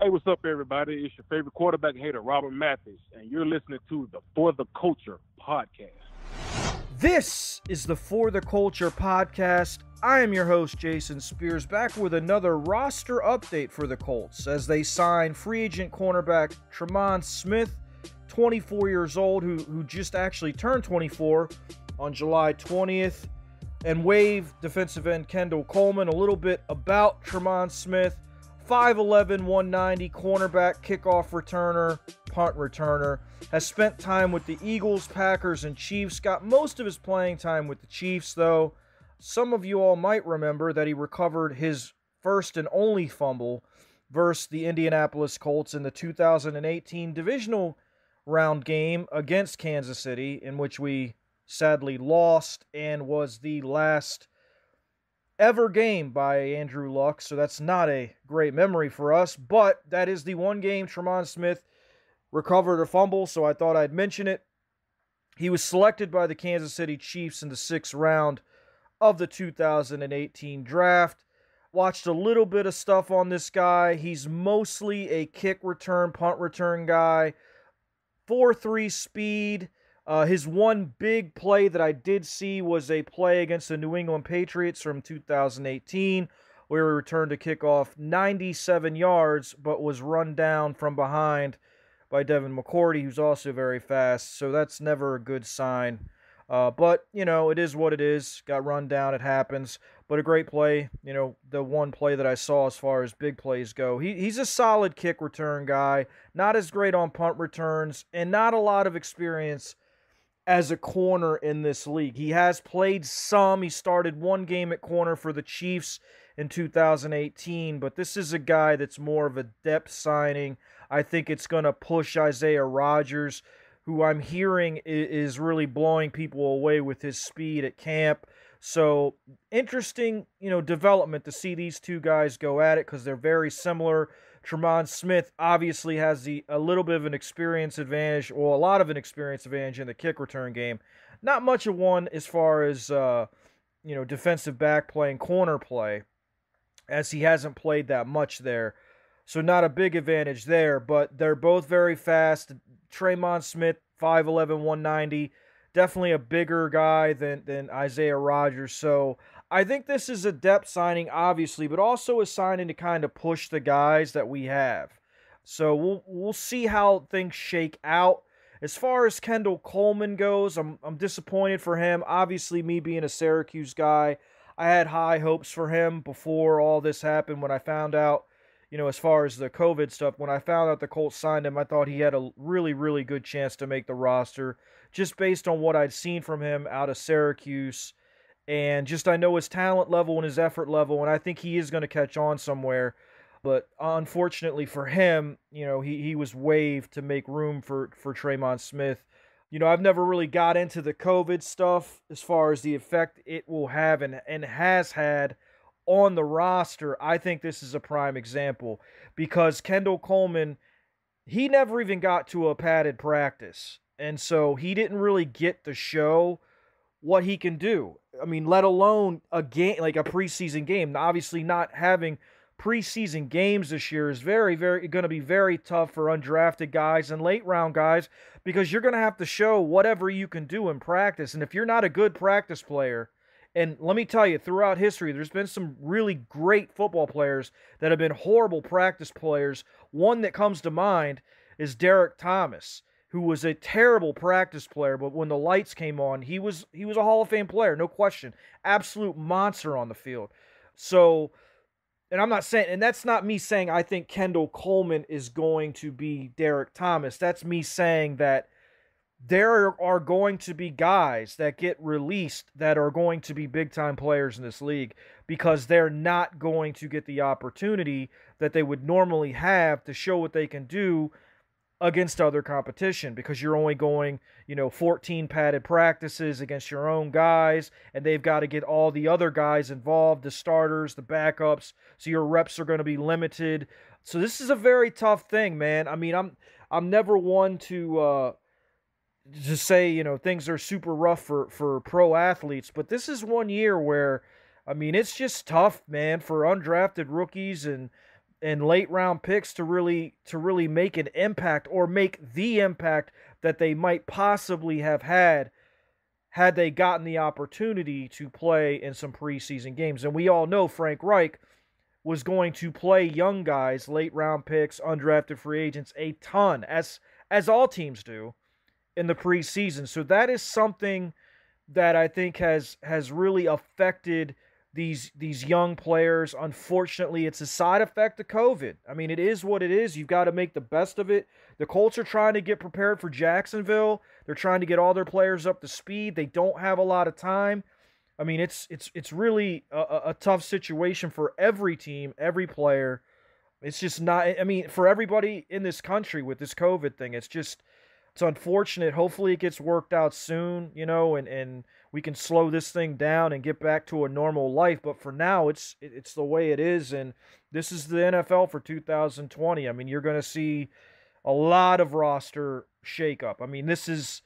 Hey, what's up, everybody? It's your favorite quarterback hater, Robert Mathis, and you're listening to the For the Culture podcast. This is the For the Culture podcast. I am your host, Jason Spears, back with another roster update for the Colts as they sign free agent cornerback Tremon Smith, 24 years old, who, who just actually turned 24 on July 20th, and waive defensive end Kendall Coleman. A little bit about Tremon Smith. 5'11, 190, cornerback, kickoff returner, punt returner. Has spent time with the Eagles, Packers, and Chiefs. Got most of his playing time with the Chiefs, though. Some of you all might remember that he recovered his first and only fumble versus the Indianapolis Colts in the 2018 divisional round game against Kansas City, in which we sadly lost and was the last ever game by Andrew Luck, so that's not a great memory for us. But that is the one game Tremon Smith recovered a fumble, so I thought I'd mention it. He was selected by the Kansas City Chiefs in the sixth round of the 2018 draft. Watched a little bit of stuff on this guy. He's mostly a kick return, punt return guy. 4 3 speed. Uh, his one big play that I did see was a play against the New England Patriots from 2018, where he returned a kickoff 97 yards, but was run down from behind by Devin McCourty, who's also very fast. So that's never a good sign. Uh, but, you know, it is what it is. Got run down. It happens. But a great play. You know, the one play that I saw as far as big plays go. He, he's a solid kick return guy. Not as great on punt returns, and not a lot of experience as a corner in this league. He has played some. He started one game at corner for the Chiefs in 2018, but this is a guy that's more of a depth signing. I think it's going to push Isaiah Rodgers, who I'm hearing is really blowing people away with his speed at camp. So interesting, you know, development to see these two guys go at it because they're very similar. Tremon Smith obviously has the a little bit of an experience advantage, or a lot of an experience advantage in the kick return game. Not much of one as far as uh, you know defensive back playing corner play, as he hasn't played that much there. So not a big advantage there, but they're both very fast. Tremon Smith, 5'11", 190, definitely a bigger guy than than Isaiah Rodgers. So I think this is a depth signing, obviously, but also a signing to kind of push the guys that we have. So we'll we'll see how things shake out. As far as Kendall Coleman goes, I'm I'm disappointed for him. Obviously, me being a Syracuse guy, I had high hopes for him before all this happened. When I found out, you know, as far as the COVID stuff, when I found out the Colts signed him, I thought he had a really really good chance to make the roster, just based on what I'd seen from him out of Syracuse and just I know his talent level and his effort level, and I think he is going to catch on somewhere. But unfortunately for him, you know, he, he was waived to make room for, for Tremon Smith. You know, I've never really got into the COVID stuff as far as the effect it will have and, and has had on the roster. I think this is a prime example because Kendall Coleman, he never even got to a padded practice. And so he didn't really get to show what he can do. I mean, let alone a game like a preseason game. Obviously, not having preseason games this year is very, very going to be very tough for undrafted guys and late round guys because you're going to have to show whatever you can do in practice. And if you're not a good practice player, and let me tell you, throughout history, there's been some really great football players that have been horrible practice players. One that comes to mind is Derrick Thomas who was a terrible practice player, but when the lights came on, he was he was a Hall of Fame player, no question. Absolute monster on the field. So and I'm not saying and that's not me saying I think Kendall Coleman is going to be Derrick Thomas. That's me saying that there are going to be guys that get released that are going to be big time players in this league because they're not going to get the opportunity that they would normally have to show what they can do against other competition because you're only going, you know, 14 padded practices against your own guys, and they've got to get all the other guys involved, the starters, the backups. So your reps are going to be limited. So this is a very tough thing, man. I mean, I'm I'm never one to uh to say, you know, things are super rough for for pro athletes, but this is one year where I mean, it's just tough, man, for undrafted rookies and and late round picks to really to really make an impact or make the impact that they might possibly have had had they gotten the opportunity to play in some preseason games. And we all know Frank Reich was going to play young guys, late round picks, undrafted free agents a ton as as all teams do in the preseason. So that is something that I think has has really affected these these young players. Unfortunately, it's a side effect of COVID. I mean, it is what it is. You've got to make the best of it. The Colts are trying to get prepared for Jacksonville. They're trying to get all their players up to speed. They don't have a lot of time. I mean, it's it's it's really a, a tough situation for every team, every player. It's just not. I mean, for everybody in this country with this COVID thing, it's just it's unfortunate. Hopefully, it gets worked out soon. You know, and and we can slow this thing down and get back to a normal life. But for now, it's it's the way it is, and this is the NFL for 2020. I mean, you're going to see a lot of roster shakeup. I mean, this is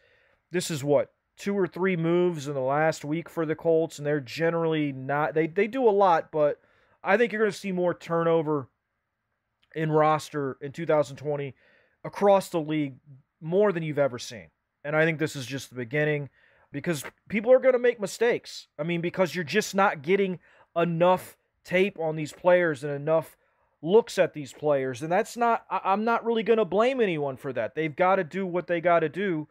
this is what two or three moves in the last week for the Colts, and they're generally not. They they do a lot, but I think you're going to see more turnover in roster in 2020 across the league more than you've ever seen. And I think this is just the beginning because people are going to make mistakes. I mean, because you're just not getting enough tape on these players and enough looks at these players. And that's not, I'm not really going to blame anyone for that. They've got to do what they got to do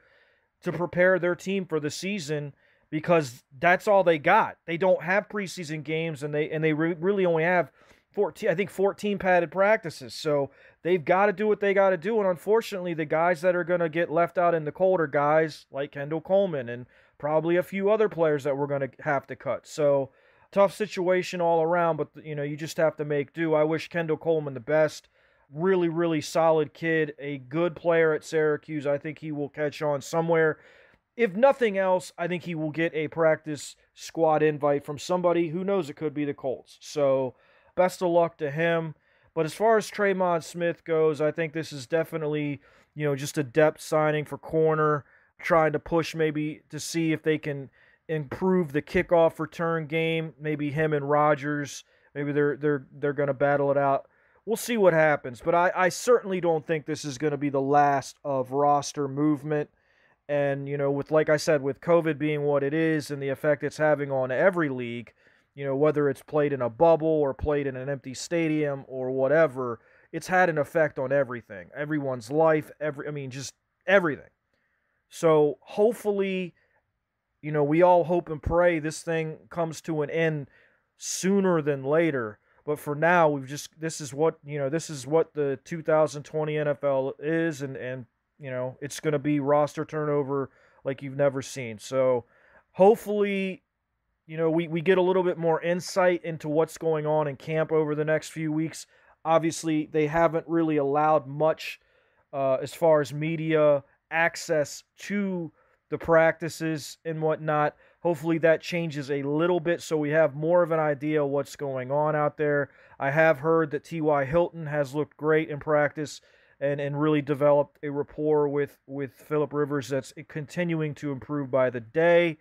to prepare their team for the season because that's all they got. They don't have preseason games and they, and they re- really only have 14, I think 14 padded practices. So they've got to do what they got to do. And unfortunately, the guys that are going to get left out in the cold are guys like Kendall Coleman and probably a few other players that we're going to have to cut. So tough situation all around, but you know, you just have to make do. I wish Kendall Coleman the best. Really, really solid kid, a good player at Syracuse. I think he will catch on somewhere. If nothing else, I think he will get a practice squad invite from somebody who knows it could be the Colts. So, best of luck to him. But as far as Tremon Smith goes, I think this is definitely, you know, just a depth signing for corner trying to push maybe to see if they can improve the kickoff return game. Maybe him and Rodgers, maybe they're they're they're going to battle it out. We'll see what happens, but I, I certainly don't think this is going to be the last of roster movement. And you know, with like I said, with COVID being what it is and the effect it's having on every league, you know, whether it's played in a bubble or played in an empty stadium or whatever, it's had an effect on everything, everyone's life, every I mean, just everything. So hopefully, you know, we all hope and pray this thing comes to an end sooner than later. But for now, we've just this is what you know this is what the 2020 NFL is, and and you know it's going to be roster turnover like you've never seen. So hopefully, you know we we get a little bit more insight into what's going on in camp over the next few weeks. Obviously, they haven't really allowed much uh, as far as media access to the practices and whatnot. Hopefully that changes a little bit so we have more of an idea what's going on out there. I have heard that T.Y. Hilton has looked great in practice and, and really developed a rapport with, with Philip Rivers that's continuing to improve by the day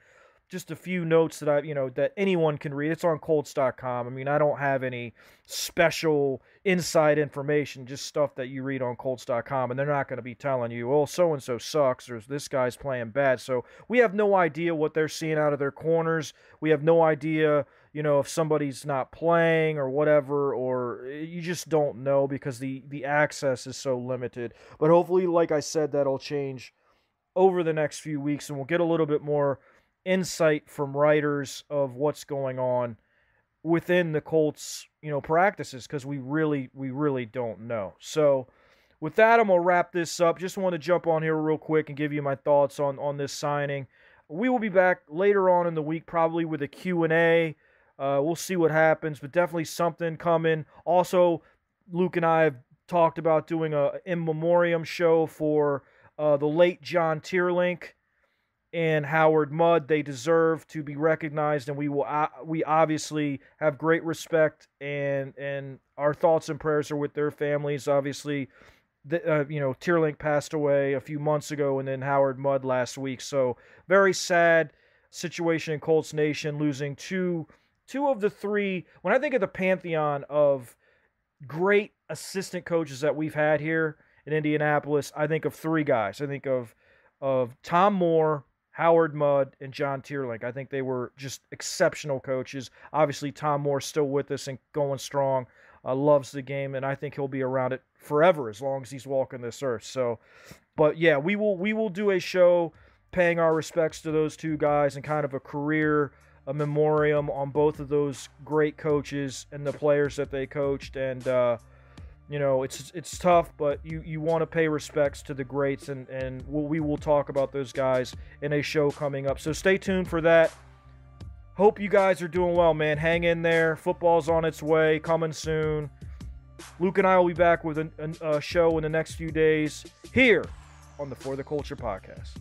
just a few notes that I, you know, that anyone can read. It's on Colts.com. I mean, I don't have any special inside information, just stuff that you read on Colts.com, and they're not going to be telling you, oh, so and so sucks, or this guy's playing bad. So we have no idea what they're seeing out of their corners. We have no idea, you know, if somebody's not playing or whatever, or eh, you just don't know because the the access is so limited. But hopefully, like I said, that'll change over the next few weeks, and we'll get a little bit more insight from writers of what's going on within the Colts, you know, practices because we really we really don't know. So with that, I'm gonna wrap this up. Just want to jump on here real quick and give you my thoughts on on this signing. We will be back later on in the week, probably with a Q and A. Uh, we'll see what happens, but definitely something coming. Also, Luke and I have talked about doing a in memoriam show for uh, the late John Teerlinck and Howard Mudd. They deserve to be recognized, and we will. Uh, we obviously have great respect, and and our thoughts and prayers are with their families. Obviously, the, uh, you know Teerlinck passed away a few months ago, and then Howard Mudd last week. So very sad situation in Colts Nation, losing two two of the three. When I think of the pantheon of great assistant coaches that we've had here in Indianapolis, I think of three guys. I think of of Tom Moore, Howard Mudd, and John Teerlinck. I think they were just exceptional coaches. Obviously, Tom Moore still with us and going strong. Uh, loves the game, and I think he'll be around it forever as long as he's walking this earth. So, but yeah, we will we will do a show paying our respects to those two guys and kind of a career a memoriam on both of those great coaches and the players that they coached and uh, you know it's it's tough but you you want to pay respects to the greats and and we'll, we will talk about those guys in a show coming up. So stay tuned for that. Hope you guys are doing well man. Hang in there. Football's on its way. Coming soon. Luke and i will be back with a, show in the next few days here on the for the culture podcast